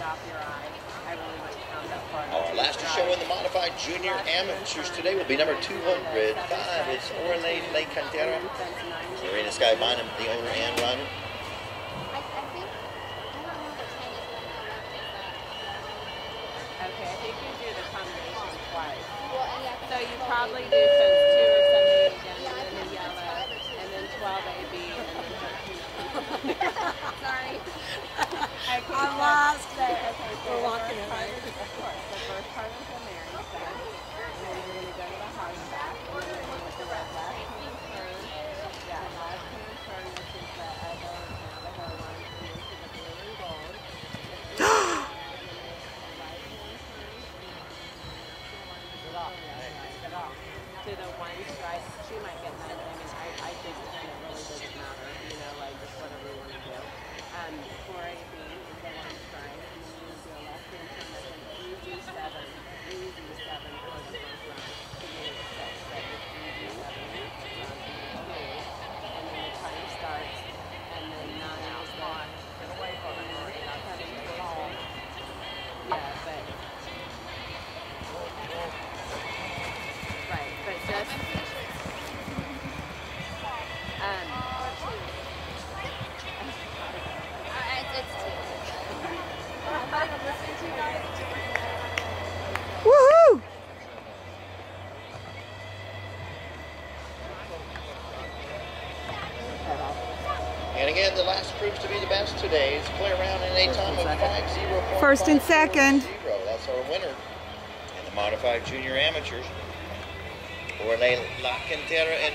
it off your eye. I really wouldn't count that far. Our last to show in the modified junior amateurs today will be number 205. It's Orelie La Cantera. Serena Sky Bynum, the owner and rider. I, I think, I don't know the ten is one on the left is that. Uh, okay, I think you do the combination twice. Well, and yeah, 'cause So you probably do fence two or something again, Yeah, I and then the yellow, five or two. and then 12 AB, and then 13. Sorry. I can't I'm tell. lost. So, okay, so We're walking first part away. of course, the first part is the Mary set, and then you're gonna go to the hard back, and then you're gonna do that left hand turn, yeah, left hand turn, which is the other Navajo one, and then to the blue and gold. And then right hand turn, to the one stripe, Woohoo! And again, the last proves to be the best today. It's play around in a time of 5 First and second. That's our winner in the modified junior amateurs. Orelie La Cantera and